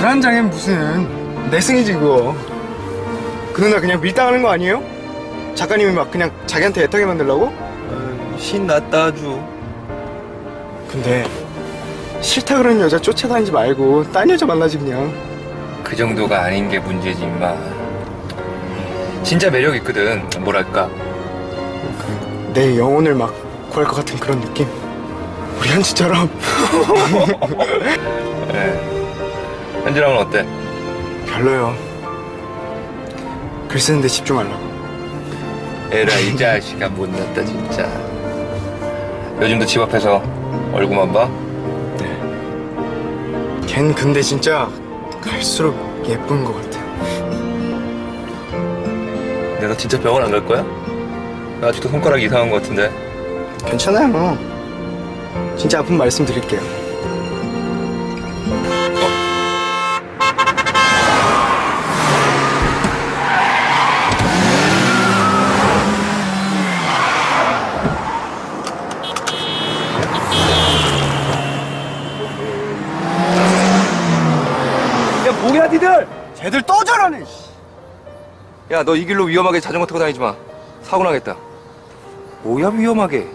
불안장애 무슨 내승이지 그거 그 누나 그냥 밀당하는 거 아니에요? 작가님이 막 그냥 자기한테 애타게 만들라고? 어, 신났다 아주. 근데 싫다 그러는 여자 쫓아다니지 말고 딴 여자 만나지 그냥 그 정도가 아닌 게 문제지 임마. 진짜 매력 있거든. 뭐랄까. 내 영혼을 막 구할 것 같은 그런 느낌 우리 한지처럼 예. 현진랑은 어때? 별로요 글 쓰는데 집중하려고 에라 이 자식아 못났다 진짜. 요즘도 집 앞에서 얼굴만 봐? 걘 근데 진짜 갈수록 예쁜 것 같아 내가 진짜 병원 안 갈 거야? 나 아직도 손가락이 이상한 거 같은데. 괜찮아요 진짜 아픈 말씀 드릴게요 뭐야 니들! 쟤들 또 저러네 야 너 이 길로 위험하게 자전거 타고 다니지 마. 사고 나겠다. 뭐야 위험하게?